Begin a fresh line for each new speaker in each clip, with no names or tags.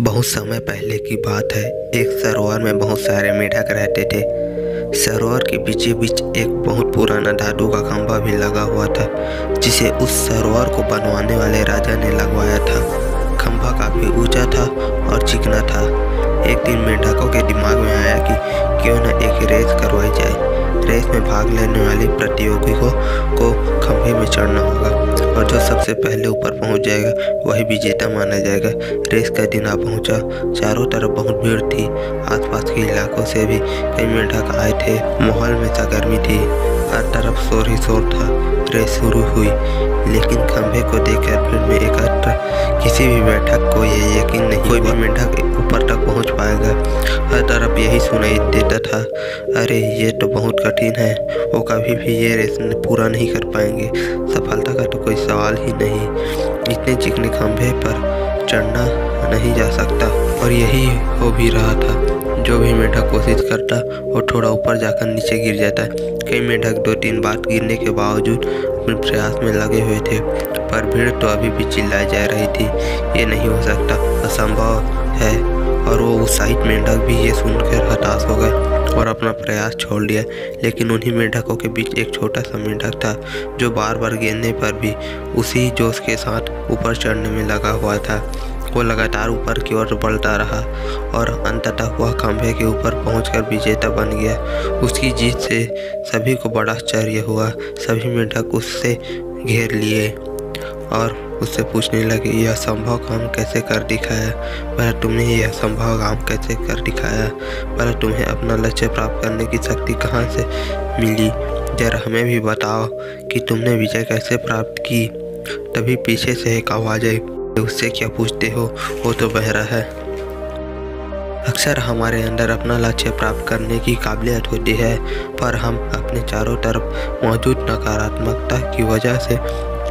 बहुत समय पहले की बात है। एक सरोवर में बहुत सारे मेढक रहते थे। सरोवर के बीचे बीच एक बहुत पुराना धातु का खंभा भी लगा हुआ था जिसे उस सरोवर को बनवाने वाले राजा ने लगवाया था। खंभा काफ़ी ऊँचा था और चिकना था। एक दिन मेढकों के दिमाग में आया कि क्यों न एक रेस करवाई जाए। रेस में भाग लेने वाले प्रतियोगी को, को खंभे में चढ़ना होगा। और जो सबसे पहले ऊपर पहुँच जाएगा, वही विजेता माना जाएगा। रेस का दिन आ पहुँचा। चारों तरफ़ बहुत भीड़ थी। आसपास के इलाकों से भी कई मेढक आए थे। माहौल में सरगर्मी थी। हर तरफ़ शोर ही शोर था रेस शुरू हुई। लेकिन खंभे को देखकर भीड़ में एकत्र किसी भी बैठक को ये यकीन नहीं कोई भी मेढक ऊपर तक पहुँच पाएगा। हर तरफ़ यही सुनाई देता था अरे ये तो बहुत कठिन है वो कभी भी ये रेस पूरा नहीं कर पाएँगे। सफलता का तो कोई सवाल ही नहीं। इतने चिकने खंभे पर चढ़ना नहीं जा सकता। और यही हो भी रहा था। जो भी मेढक कोशिश करता वो थोड़ा ऊपर जाकर नीचे गिर जाता कई मेढक दो तीन बार गिरने के बावजूद अपने प्रयास में लगे हुए थे, पर भीड़ तो अभी भी चिल्लाई जा रही थी। ये नहीं हो सकता, असंभव है। और वो उत्साहित मेंढक भी ये सुनकर हताश हो गए और अपना प्रयास छोड़ दिया। लेकिन उन्हीं मेंढकों के बीच एक छोटा सा मेंढक था, जो बार बार गिरने पर भी उसी जोश के साथ ऊपर चढ़ने में लगा हुआ था। वो लगातार ऊपर की ओर बढ़ता रहा और अंततः वह खंभे के ऊपर पहुंचकर विजेता बन गया। उसकी जीत से सभी को बड़ा आश्चर्य हुआ। सभी मेंढक उससे घेर लिए और उससे पूछने लगे, यह संभव काम कैसे कर दिखाया? पर तुम्हें यह संभव काम कैसे कर दिखाया? पर तुम्हें अपना लक्ष्य प्राप्त करने की शक्ति कहाँ से मिली? जरा हमें भी बताओ कि तुमने विजय कैसे प्राप्त की? तभी पीछे से एक आवाज़ आई। उससे क्या पूछते हो? वो तो बहरा है। अक्सर हमारे अंदर अपना लक्ष्य प्राप्त करने की काबिलियत होती है, पर हम अपने चारों तरफ़ मौजूद नकारात्मकता की वजह से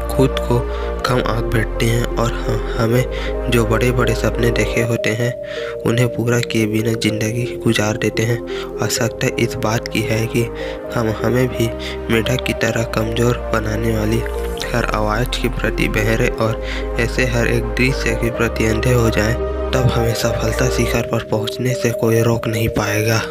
खुद को कम आँख बैठते हैं और हमें जो बड़े बड़े सपने देखे होते हैं, उन्हें पूरा किए बिना ज़िंदगी गुजार देते हैं। आवश्यकता इस बात की है कि हम, हमें भी मेढक की तरह कमज़ोर बनाने वाली हर आवाज़ के प्रति बहरे और ऐसे हर एक दृश्य के प्रति अंधे हो जाएँ, तब हमें सफलता शिखर पर पहुँचने से कोई रोक नहीं पाएगा।